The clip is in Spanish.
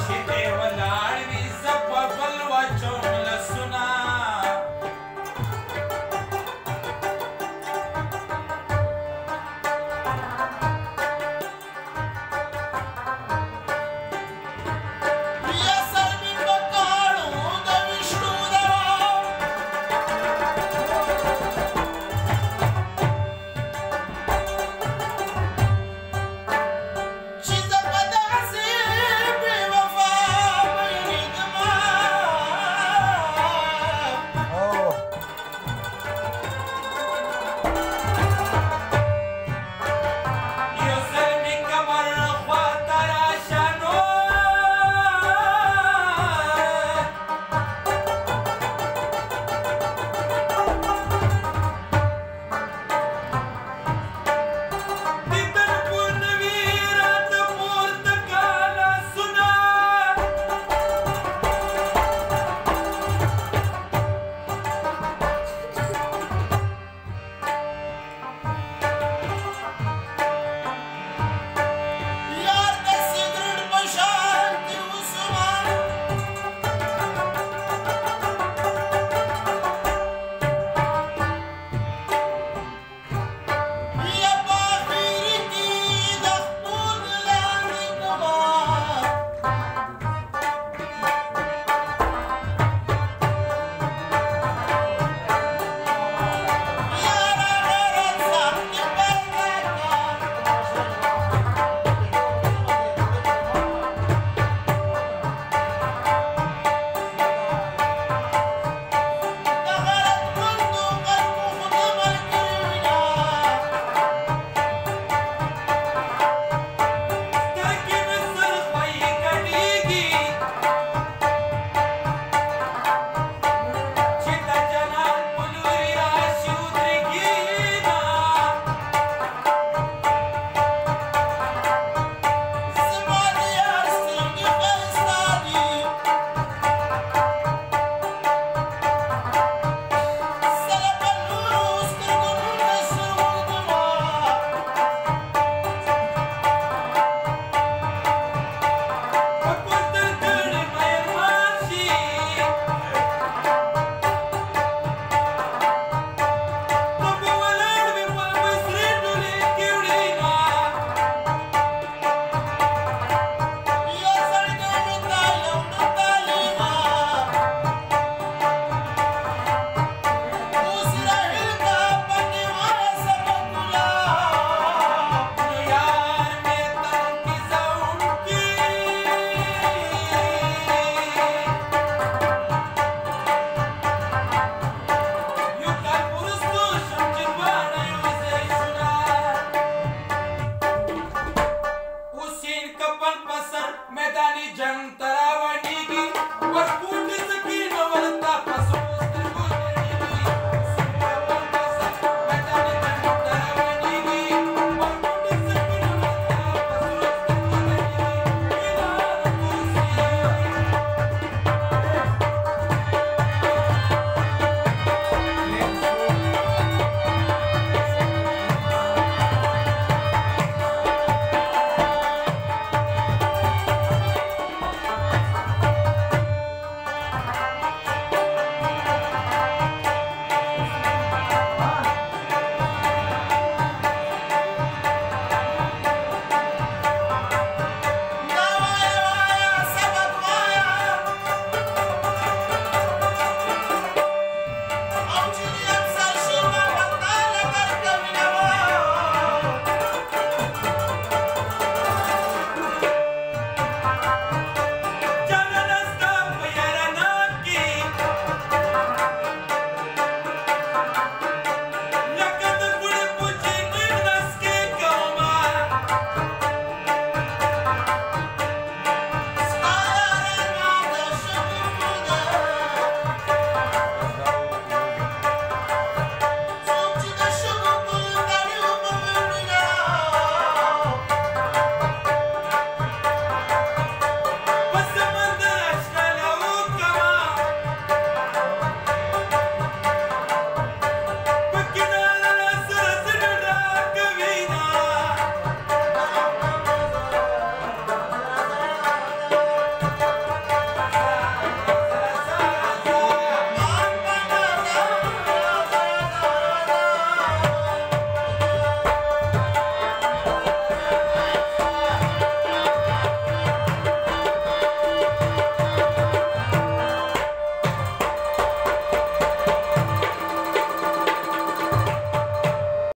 Siento